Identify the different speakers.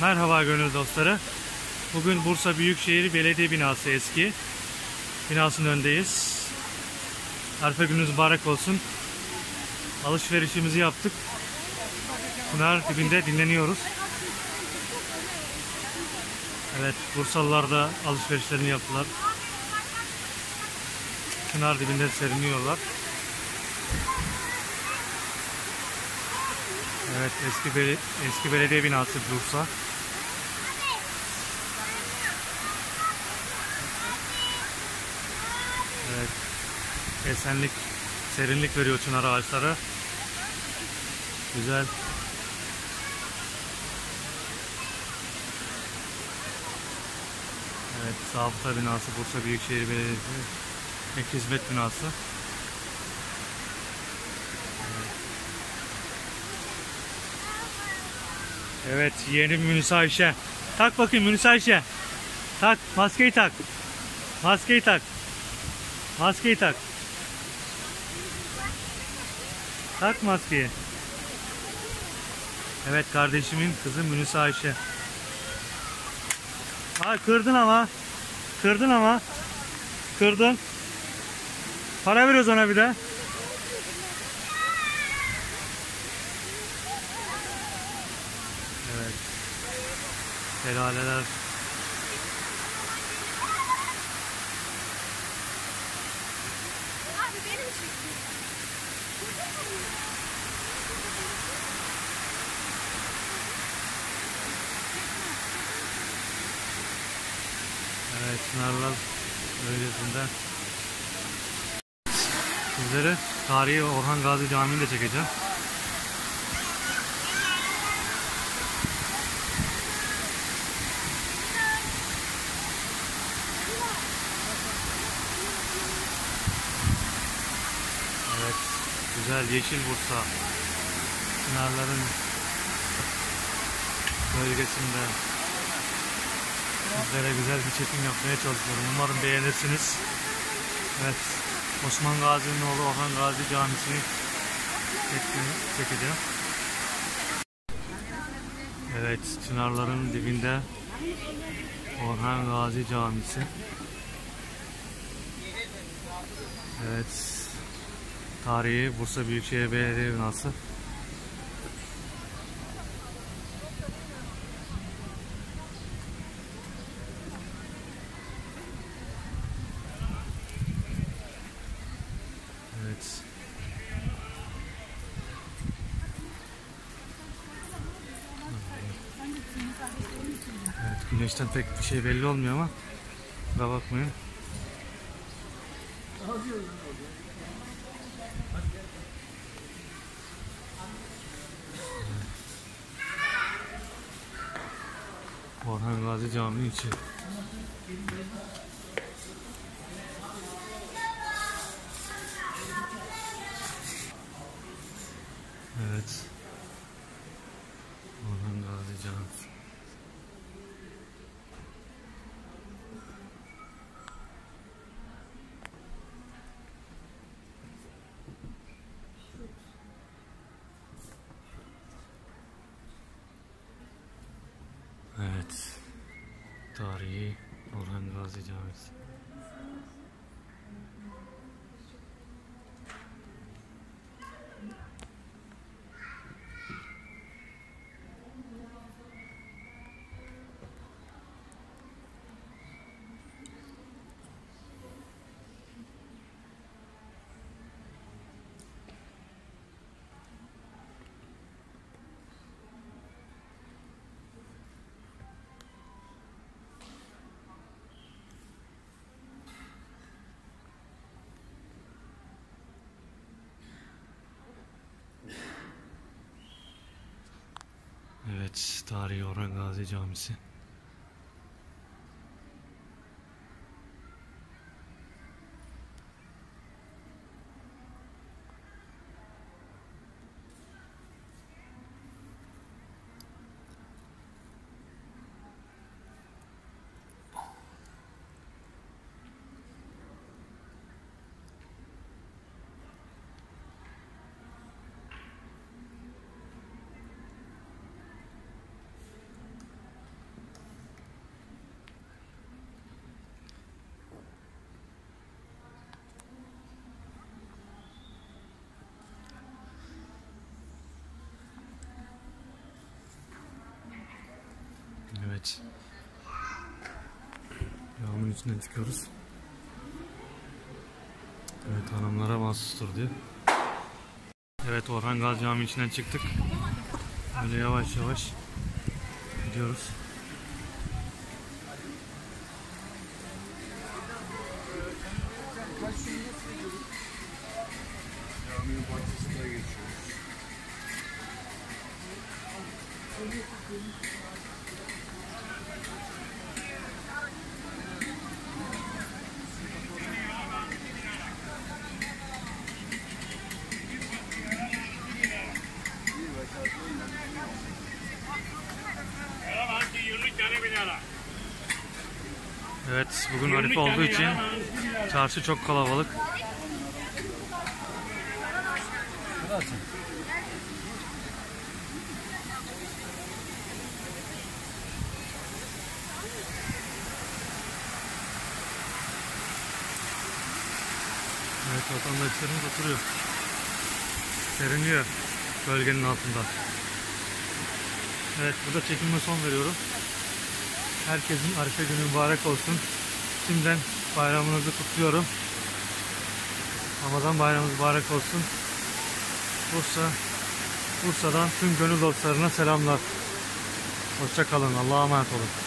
Speaker 1: Merhaba gönül dostları. Bugün Bursa Büyükşehir Belediye Binası eski. Binasının önündeyiz. Arpa gününüz mübarek olsun. Alışverişimizi yaptık. Pınar dibinde dinleniyoruz. Evet, Bursalılar da alışverişlerini yaptılar. Pınar dibinde serinliyorlar. Evet, eski beli- eski belediye binası Bursa. Evet. Esenlik, serinlik veriyor çınar ağaçları. Güzel. Evet, Zabıta binası Bursa Büyükşehir Belediyesi Ek Hizmet binası. Evet, yeni Münisa Ayşe. Tak bakayım Münisa Ayşe. Tak, maskeyi tak. Maskeyi tak. Maskeyi tak. Tak maskeyi. Evet kardeşimin kızı Münisa Ayşe. Ay kırdın ama. Kırdın ama. Kırdın. Para veriyoruz ona bir de. Evet. Şelaleler.
Speaker 2: Abi benim çekti.
Speaker 1: Evet, Çınarlar bölgesinde. Sizlere tarihi Orhan Gazi Camii'ni de çekeceğim. Evet, güzel yeşil Bursa. Çınarların bölgesinde. Sizlere güzel bir çekim yapmaya çalışıyorum. Umarım beğenirsiniz. Evet. Osman Gazi'nin oğlu Orhan Gazi Camisi'ni çekeceğim. Evet. Çınarların dibinde Orhan Gazi Camisi. Evet. Tarihi Bursa Büyükşehir Belediye Binası. Evet. Evet, güneşten pek bir şey belli olmuyor ama kusura bakmayın. Orhan Gazi Camii içi. Evet. Orhan Gazi Camii. Evet. Tarihi Orhan Gazi Camisi. Evet, tarihi Orhan Gazi Camisi. Yağmurun içinden çıkıyoruz. Evet hanımlara mahsustur diye. Evet Orhan Gazi Camii içinden çıktık. Böyle yavaş yavaş gidiyoruz.
Speaker 2: Caminin bahçesine.
Speaker 1: Evet bugün Arife olduğu için çarşı çok kalabalık. Evet vatandaşlarımız oturuyor. Seriniyor gölgenin altında. Evet burada çekime son veriyorum. Herkesin Arife günü mübarek olsun. Şimdiden bayramınızı kutluyorum. Ramazan bayramınız mübarek olsun. Bursa, Bursa'dan tüm gönül dostlarına selamlar. Hoşça kalın. Allah'a emanet olun.